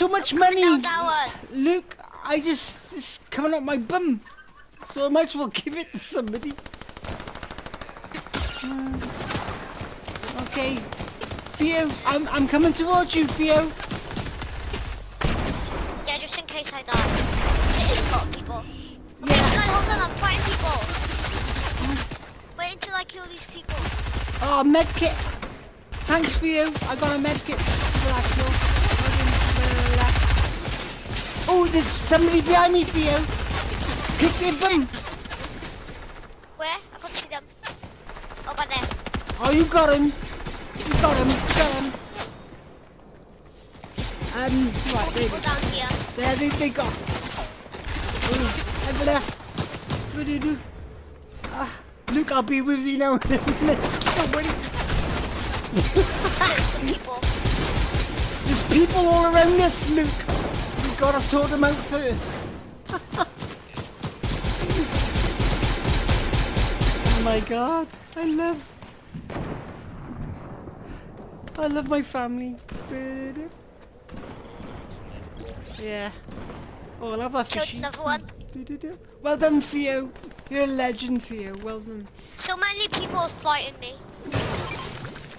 so much money. Luke. I just it's coming up my bum, so I might as well give it to somebody. Uh, okay, Theo, I'm I'm coming towards you, Theo. Yeah, just in case I die. It is a lot of people. Okay, Yeah. Sky, hold on, I'm fighting people. Wait until I kill these people. Oh, medkit. Thanks, Theo. I got a medkit. Black. Oh, there's somebody behind me, Theo. Kick their bum. Where? I can't see them. Oh, by there. Oh, you got him. You got him. You got him. Um, right, there People go. down here. There they, they got. Oh, over there. What do you do? Ah, Luke, I'll be with you now. Don't worry. Some people. There's people all around us, Luke. We gotta sort them out first. oh my god, I love. I love my family. Yeah. Oh, I love that Killed another one. Well done, Theo. You're a legend, Theo. Well done. So many people are fighting me.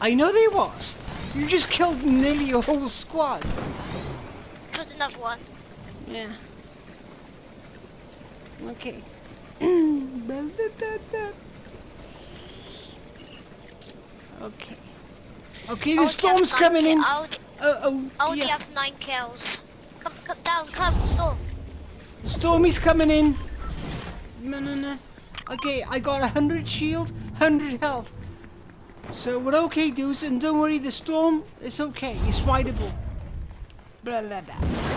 I know they was. You just killed nearly your whole squad. Another one. Yeah. Okay. okay. Okay, the storm's coming in. I Oh, oh, I only yeah. have nine kills. Come, come down, come, storm. Stormy's coming in. No, no, no. Okay, I got a hundred shield, hundred health. So we're okay, dudes, and don't worry, the storm is okay. It's rideable. Blah blah blah.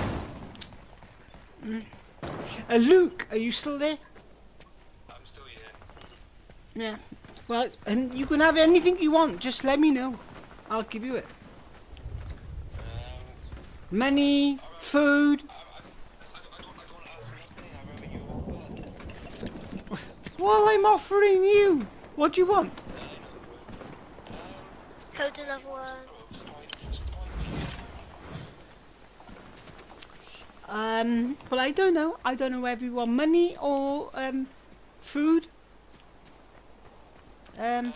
Mm. Uh, Luke, are you still there? I'm still here. Yeah. Well, and you can have anything you want. Just let me know. I'll give you it. Um, Money, food. I, I, I, don't, I don't want to ask anything. I remember you offered. Well, I'm offering you. What do you want? Killed another one. Um. Well, I don't know. I don't know whether you want money or um, food. Um. Um,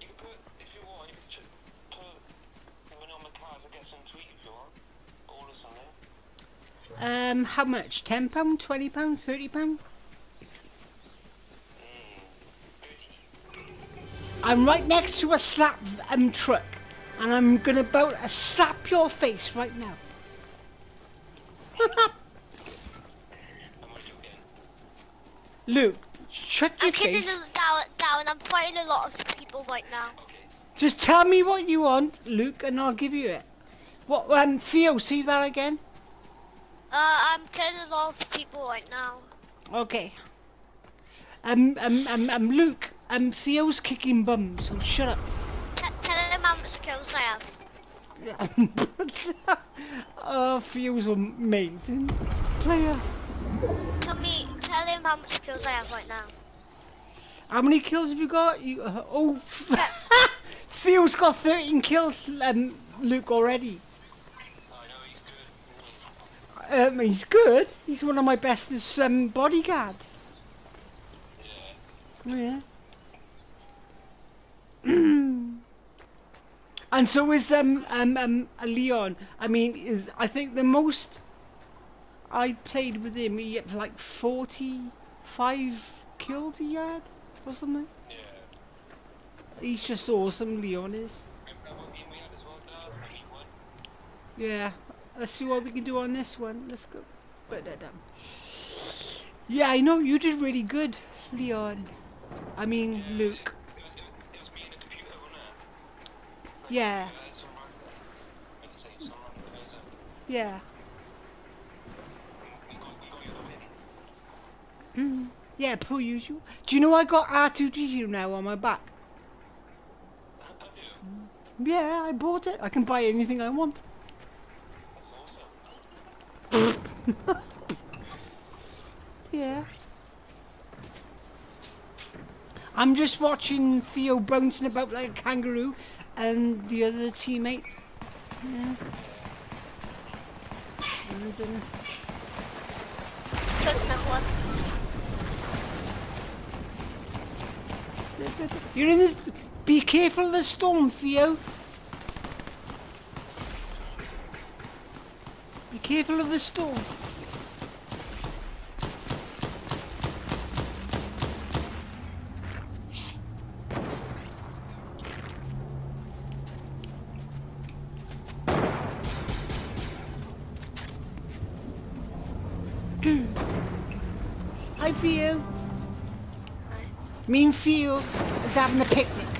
you want, money something. Um. How much? Ten pound, twenty pound, thirty pound? Mm, I'm right next to a slap um truck, and I'm gonna about to slap your face right now. Luke, shut your I'm face. them down, down. I'm fighting a lot of people right now. Just tell me what you want, Luke, and I'll give you it. What? Um, Theo, see that again? Uh, I'm killing a lot of people right now. Okay. Um, um, um, um, Luke, um, Theo's kicking bums, so shut up. T tell them how much kills I have. oh, Theo's amazing. Player. Tell me, tell them how much kills I have right now. How many kills have you got? You, uh, oh, Theo's got 13 kills, um, Luke, already. I know he's good. Um, he's good. He's one of my bestest um, bodyguards. Yeah. Yeah. and so is um um um Leon. I mean, is I think the most I played with him, he had like forty-five kills he had or something. Yeah. He's just awesome, Leon is. Remember what game we had as well, Dad? We won. Yeah. Let's see what we can do on this one. Let's go. Put that down. Yeah, I know you did really good, Leon. I mean, Luke. It was, it was, it was me and the computer, wasn't it? Yeah. Uh, some random, let's say some random Yeah. Win. Mm. Yeah, per usual. Do you know I got R2D2 now on my back? Yeah, I bought it. I can buy anything I want. Yeah. I'm just watching Theo bouncing about like a kangaroo and the other teammate. Yeah. You're in the. Be careful of the storm, Theo. Be careful of the storm. Theo is having a picnic.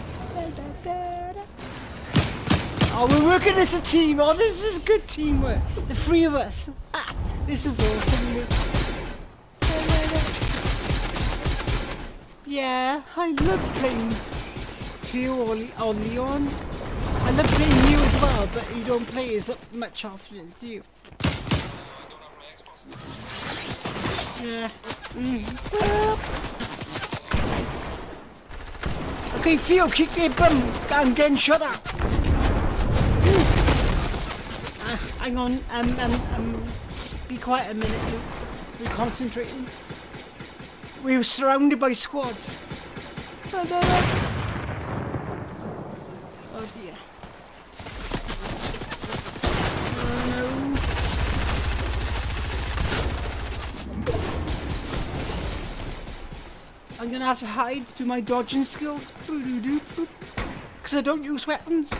Oh, we're working as a team. Oh, this is good teamwork. The three of us. Ah, this is awesome. Yeah, I love playing Theo or, Leon. I love playing you as well, but you don't play as much often, do you? Yeah. Mm. Okay, Theo, kick their bum. I'm getting shot at. Uh, hang on, um, um, um, be quiet a minute. We're concentrating. We were surrounded by squads. Oh, no. Oh dear. I'm gonna have to hide to my dodging skills. Because I don't use weapons.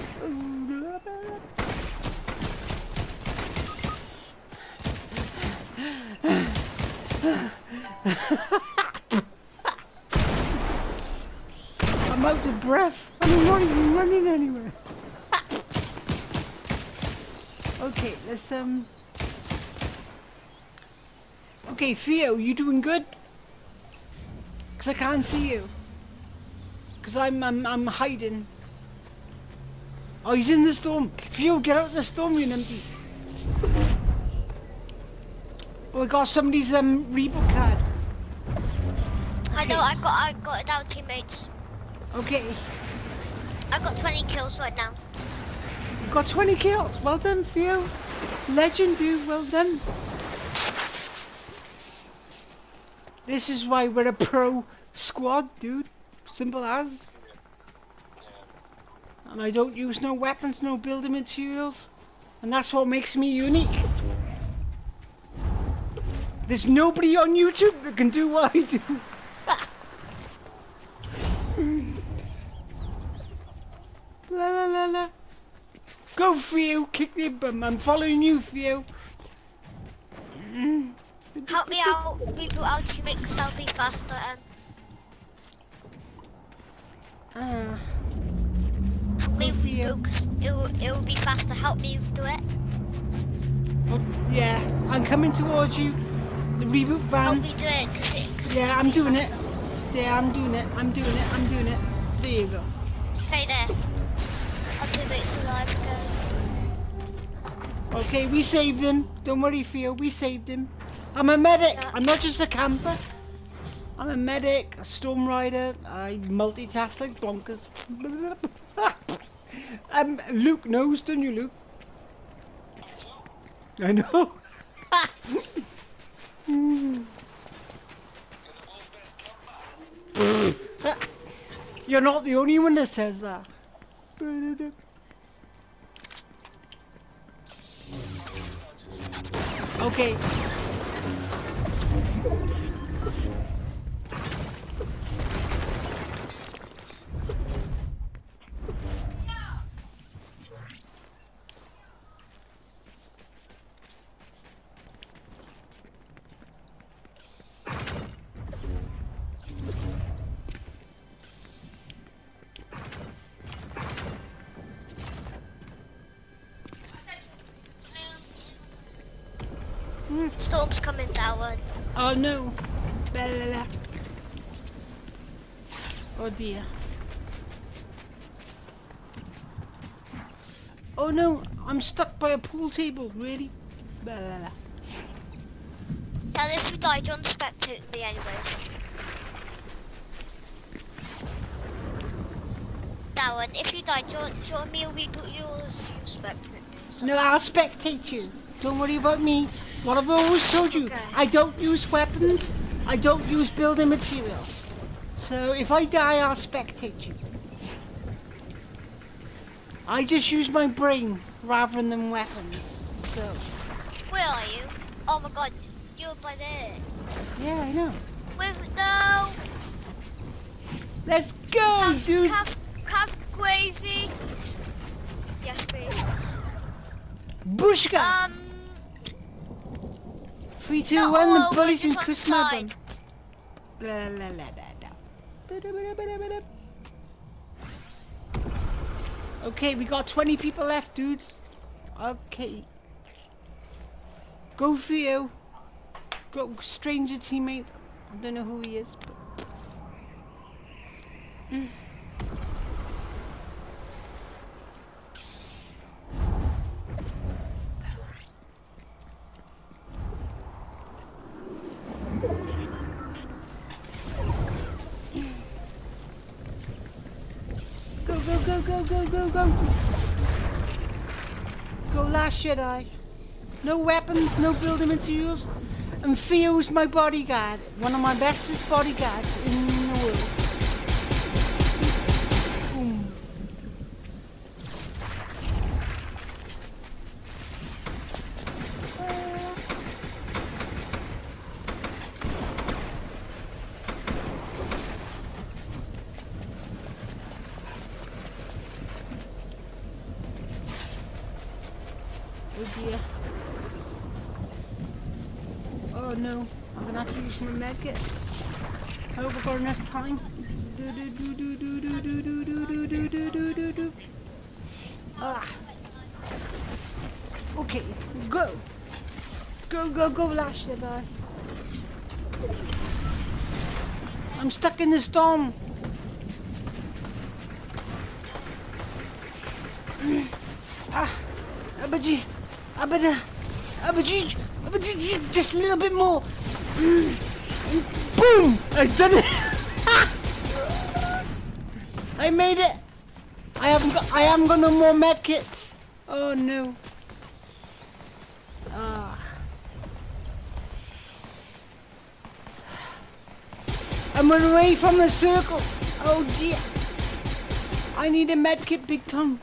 I'm out of breath. I'm not even running anywhere. okay, let's um. Okay, Theo, you doing good? Cause I can't see you. Cause I'm I'm I'm hiding. Oh, he's in the storm. Theo, get out of the storm, you numpty. Oh, I got somebody's um reboot card. I know. I got. I got it down, teammates. Okay, I got 20 kills right now. you got 20 kills. Well done, Theo. Legend, dude. Well done. This is why we're a pro squad, dude. Simple as. And I don't use no weapons, no building materials. And that's what makes me unique. There's nobody on YouTube that can do what I do. la la la la. Go, Theo. Kick the bum. I'm following you, for Theo. Help me out. Reboot out teammate because I'll be faster. And Ah. help me you. reboot because it will. It will be faster. Help me do it. Oh, yeah, I'm coming towards you. The reboot Help van. me do it because it. Cause Yeah, it'll I'm doing it. Yeah, I'm doing it. I'm doing it. I'm doing it. There you go. Hey there. Our teammates alive again. Okay, we saved him. Don't worry, Theo. We saved him. I'm a medic. I'm not just a camper. I'm a medic, a storm rider. I multitask like bonkers. um, Luke knows, don't you, Luke? I know. You're not the only one that says that. Okay. Storm's coming down. Oh no. Blah, blah, blah. Oh dear. Oh no, I'm stuck by a pool table, really? Blah, blah, blah. Now if we die, don't spectate me anyways. and if you die, do you, do you want me to reboot yours? You spectate me. So- No, I'll spectate you. Don't worry about me. What I've always told you, Okay. I don't use weapons. I don't use building materials. So if I die, I'll spectate you. I just use my brain rather than weapons. So, Where are you? Oh my god, you're by there. yeah, I know. With no. Let's go, Calf, dude. calf, calf crazy. Yes, please. Bushka. Um, Three, two, not one. The bullies one Chris Madden. La, la, la, la, la. Okay, we got 20 people left, dudes. Okay. Go for you. Go, stranger teammate. I don't know who he is, but. Mm. Go, go, go, go, go, last Jedi. No weapons, no building materials. And Theo's my bodyguard. One of my bestest bodyguards in the world. Boom. Oh dear. Oh no, I'm gonna medkit. Hope I've got enough time. Do do do do do. Ah. Okay, go. Go go go last Jedi. I'm stuck in the storm. Ah, Abaji, Abada, Abaji, Abaji, just a little bit more. Boom! I did it. I made it. I haven't got. I haven't got no more med kits. Oh no. Ah. I'm away from the circle. Oh dear. I need a med kit big time.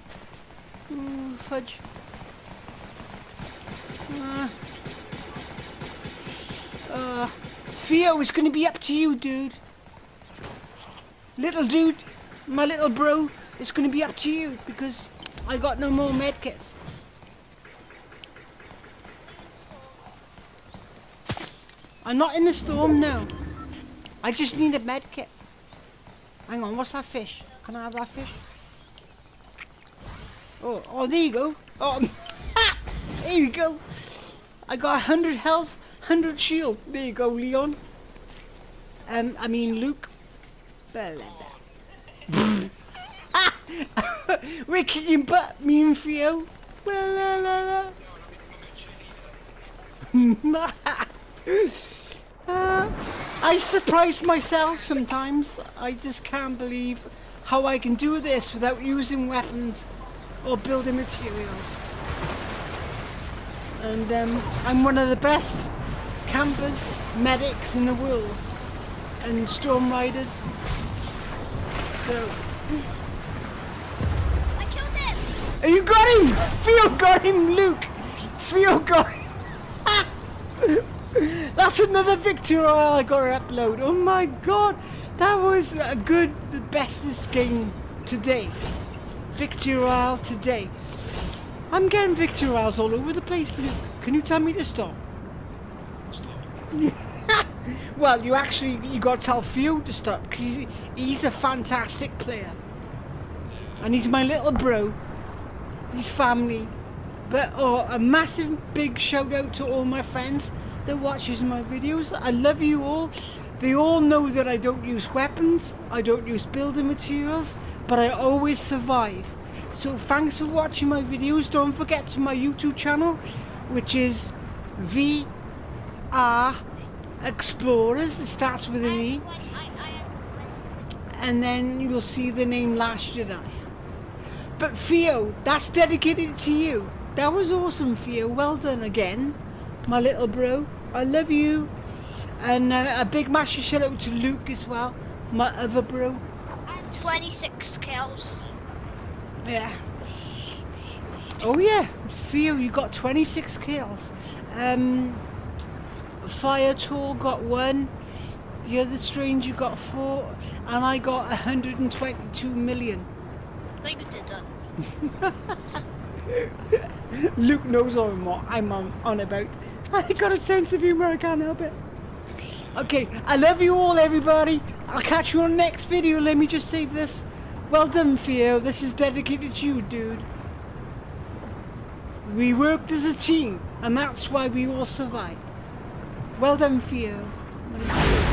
Ooh, fudge. Uh, uh, Theo, it's gonna be up to you, dude. Little dude, my little bro, it's gonna be up to you because I got no more medkits. I'm not in the storm now. I just need a medkit. Hang on, what's that fish? Can I have that fish? Oh, oh, there you go. Oh, there you go. I got 100 health, 100 shield. There you go, Leon. Um, I mean, Luke. We're kicking butt, me and Theo. Uh, I surprise myself sometimes. I just can't believe how I can do this without using weapons or building materials. And um, I'm one of the best campers, medics in the world, and storm riders. So, I killed him. Oh, you got him! Theo got him, Luke! Theo got him! That's another victory I got to upload. Oh my god! That was a good, the bestest game today. Victory Royale today. I'm getting victory royales all over the place, Luke. Can you tell me to stop? well, you actually you got to tell Theo to stop because he's, he's a fantastic player, and he's my little bro. He's family. But oh, a massive big shout out to all my friends that watches my videos. I love you all. They all know that I don't use weapons, I don't use building materials, but I always survive. So thanks for watching my videos. Don't forget to my YouTube channel, which is VR Explorers. It starts with an E, am 20, I, I am 26. and then you'll see the name Last Jedi. But Theo, that's dedicated to you. That was awesome, Theo. Well done again, my little bro. I love you. And uh, a big massive shout out to Luke as well, my other bro. And 26 kills. Yeah. Oh yeah, Theo, you got 26 kills. Um, Fire Tool got one. The other stranger got four, and I got 122 million. Didn't. Luke knows all what I'm on, on about. I got a sense of humor, I can't help it. Okay, I love you all, everybody. I'll catch you on the next video. Let me just save this. Well done, Theo. This is dedicated to you, dude. We worked as a team, and that's why we all survived. Well done, Theo.